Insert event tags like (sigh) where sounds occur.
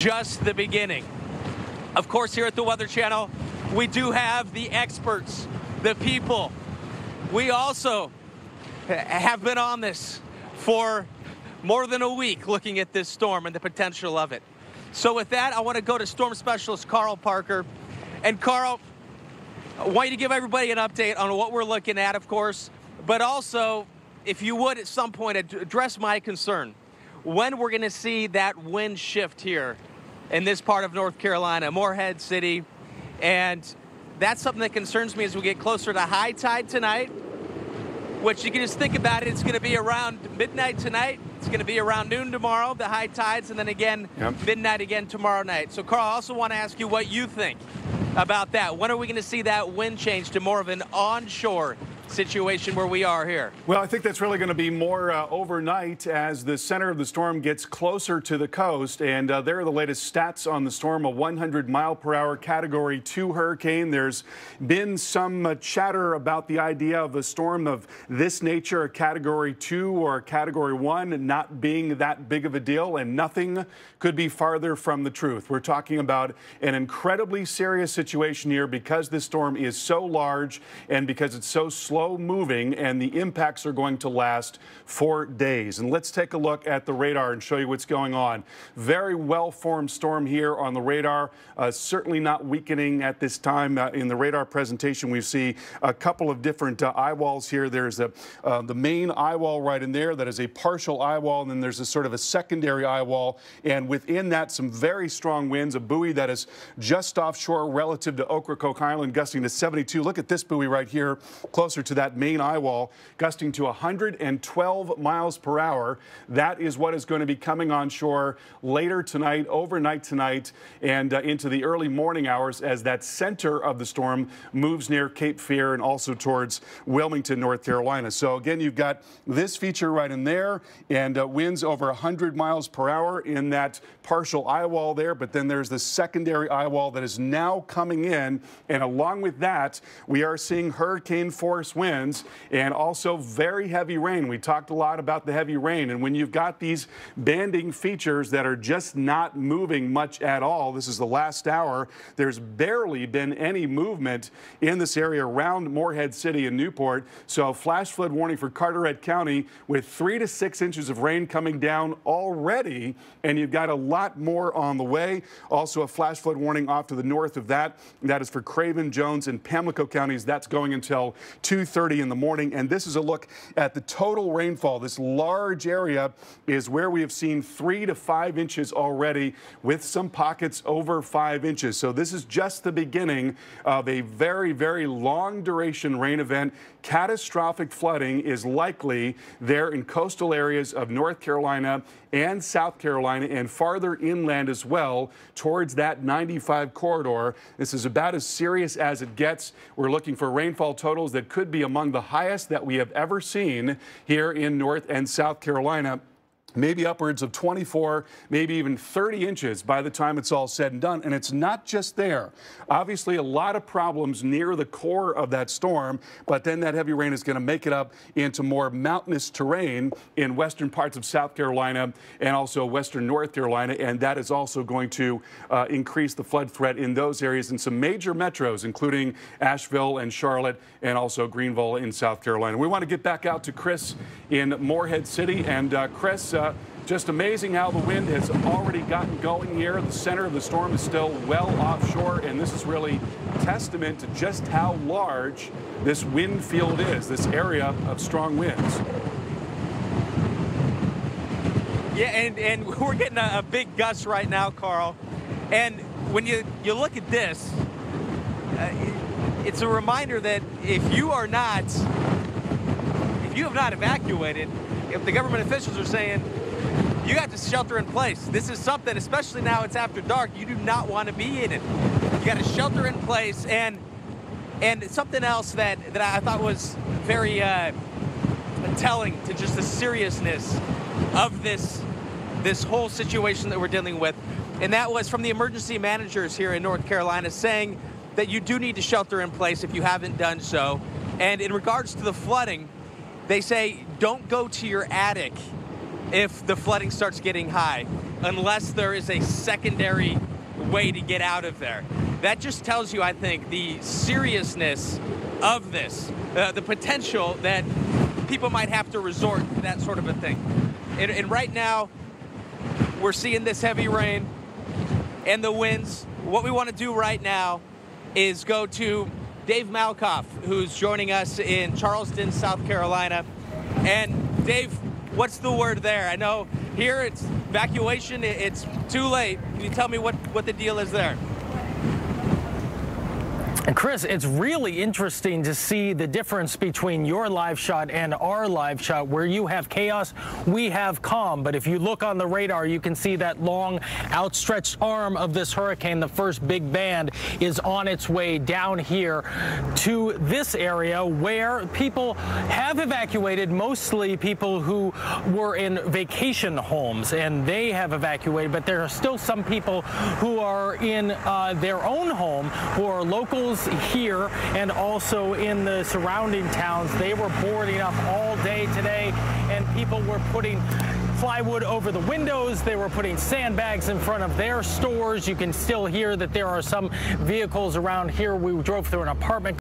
just the beginning. Of course, here at the Weather Channel, we do have the experts, the people. We also have been on this for more than a week looking at this storm and the potential of it. So with that, I want to go to storm specialist Carl Parker. And Carl, I want you to give everybody an update on what we're looking at, of course, but also, if you would at some point address my concern, when we're going to see that wind shift here in this part of North Carolina, Morehead City, and that's something that concerns me as we get closer to high tide tonight, which you can just think about it, it's going to be around midnight tonight. It's going to be around noon tomorrow, the high tides, and then again yep. midnight again tomorrow night. So, Carl, I also want to ask you what you think about that. When are we going to see that wind change to more of an onshore situation where we are here? Well, I think that's really going to be more uh, overnight as the center of the storm gets closer to the coast. And uh, there are the latest stats on the storm a 100 mile per hour category 2 hurricane. There's been some uh, chatter about the idea of a storm of this nature, a category 2 or a category 1, not being that big of a deal. And nothing could be farther from the truth. We're talking about an incredibly serious situation here because this storm is so large and because it's so slow slow moving and the impacts are going to last for days. And let's take a look at the radar and show you what's going on. Very well formed storm here on the radar, uh, certainly not weakening at this time. Uh, in the radar presentation, we see a couple of different uh, here. There's a, uh, the main eye wall right in there that is a partial eye wall, and then there's a sort of a secondary eye wall. And within that, some very strong winds, a buoy that is just offshore relative to Ocracoke Island, gusting to 72. Look at this buoy right here, closer to to that main eye wall, gusting to 112 miles per hour. That is what is going to be coming on shore later tonight, overnight tonight, and uh, into the early morning hours as that center of the storm moves near Cape Fear and also towards Wilmington, North Carolina. So again, you've got this feature right in there and uh, winds over 100 miles per hour in that partial eye wall there, but then there's the secondary eye wall that is now coming in. And along with that, we are seeing hurricane force winds and also very heavy rain. We talked a lot about the heavy rain. And when you've got these banding features that are just not moving much at all, this is the last hour, there's barely been any movement in this area around Morehead City and Newport. So flash flood warning for Carteret County with three to six inches of rain coming down already. And you've got a lot more on the way. Also a flash flood warning off to the north of that. That is for Craven, Jones, and Pamlico counties. That's going until 2 2.30 in the morning. And this is a look at the total rainfall. This large area is where we have seen three to five inches already with some pockets over five inches. So this is just the beginning of a very, very long duration rain event. Catastrophic flooding is likely there in coastal areas of North Carolina and South Carolina and farther inland as well towards that 95 corridor. This is about as serious as it gets. We're looking for rainfall totals that could be among the highest that we have ever seen here in North and South Carolina maybe upwards of 24, maybe even 30 inches by the time it's all said and done. And it's not just there. Obviously, a lot of problems near the core of that storm, but then that heavy rain is going to make it up into more mountainous terrain in western parts of South Carolina and also western North Carolina. And that is also going to uh, increase the flood threat in those areas in some major metros, including Asheville and Charlotte and also Greenville in South Carolina. We want to get back out to Chris in Morehead City. And uh, Chris, uh, just amazing how the wind has already gotten going here. The center of the storm is still well offshore, and this is really testament to just how large this wind field is, this area of strong winds. Yeah, and, and (laughs) we're getting a, a big gust right now, Carl. And when you, you look at this, uh, it's a reminder that if you are not, if you have not evacuated, if the government officials are saying, you got to shelter in place. This is something, especially now it's after dark, you do not want to be in it. You got to shelter in place. And and something else that, that I thought was very uh, telling to just the seriousness of this, this whole situation that we're dealing with. And that was from the emergency managers here in North Carolina saying that you do need to shelter in place if you haven't done so. And in regards to the flooding, they say don't go to your attic if the flooding starts getting high. unless there is a secondary way to get out of there. That just tells you, I think, the seriousness of this, uh, the potential that people might have to resort to that sort of a thing. And, and right now, we're seeing this heavy rain and the winds. What we want to do right now is go to Dave Malkoff, who's joining us in Charleston, South Carolina. And Dave, what's the word there? I know here it's evacuation, it's too late. Can you tell me what, what the deal is there? And Chris, it's really interesting to see the difference between your live shot and our live shot. Where you have chaos, we have calm. But if you look on the radar, you can see that long outstretched arm of this hurricane, the first big band, is on its way down here to this area where people have evacuated, mostly people who were in vacation homes, and they have evacuated. But there are still some people who are in uh, their own home who are locals here and also in the surrounding towns. They were boarding up all day today, and people were putting plywood over the windows. They were putting sandbags in front of their stores. You can still hear that there are some vehicles around here. We drove through an apartment